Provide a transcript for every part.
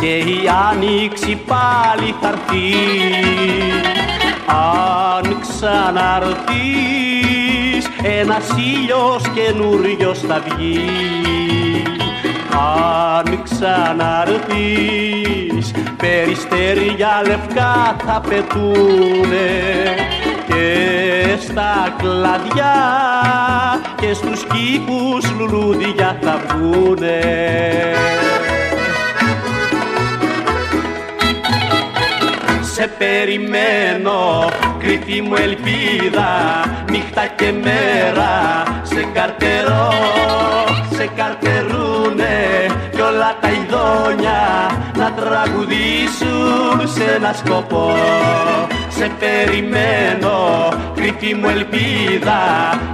και η άνοιξη πάλι θα έρθει. Αν ξαναρθείς ένας ήλιος καινούριος θα βγει. Αν ξαναρθείς περιστέρια λευκά θα πετούνε και στα κλαδιά και στους κήπους λουλούδια θα βγουνε. Σε περιμένω, κρυφή μου ελπίδα, νύχτα και μέρα, σε καρτερώ, σε καρτερούνε κι όλα τα ειδόνια να τραγουδήσουν σε ένα σκοπό σε περιμένω κρυφή μου ελπίδα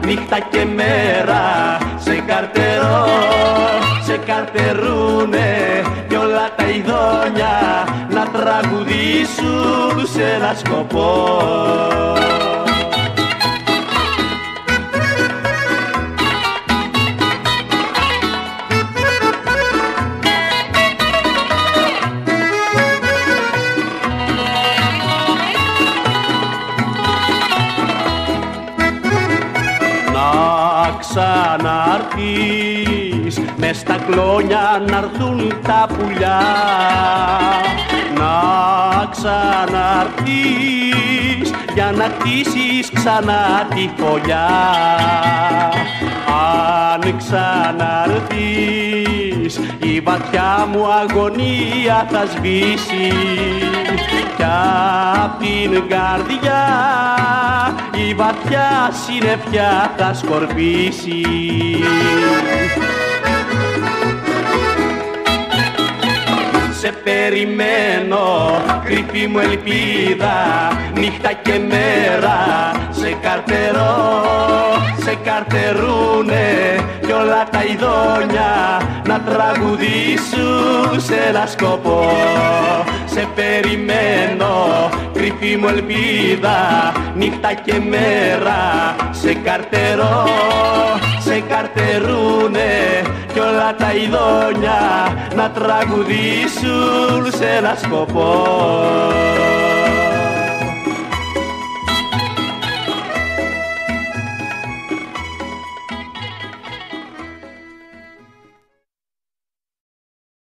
νύχτα και μέρα σε καρτερώ, σε καρτερούνε κι όλα τα ειδόνια να τραγουδήσουν σε ένα σκοπό ξαναρθείς μες στα κλόνια να έρθουν τα πουλιά. Να ξαναρθείς για να χτίσεις ξανά τη φωλιά. Αν ξαναρθείς η βαθιά μου αγωνία θα σβήσει. Κι απ' την καρδιά η βαθιά συννεφιά θα σκορπίσει. Σε περιμένω, κρυφή μου ελπίδα, νύχτα και μέρα, σε καρτερώ, σε καρτερούνε κι όλα τα ειδόνια να τραγουδήσουν σε ένα σκοπό. Σε περιμένω, κρυφή μου ελπίδα, νύχτα και μέρα, σε καρτερώ, σε καρτερούνε. Κι όλα τα ειδόνια να τραγουδήσουν σε ένα σκοπό.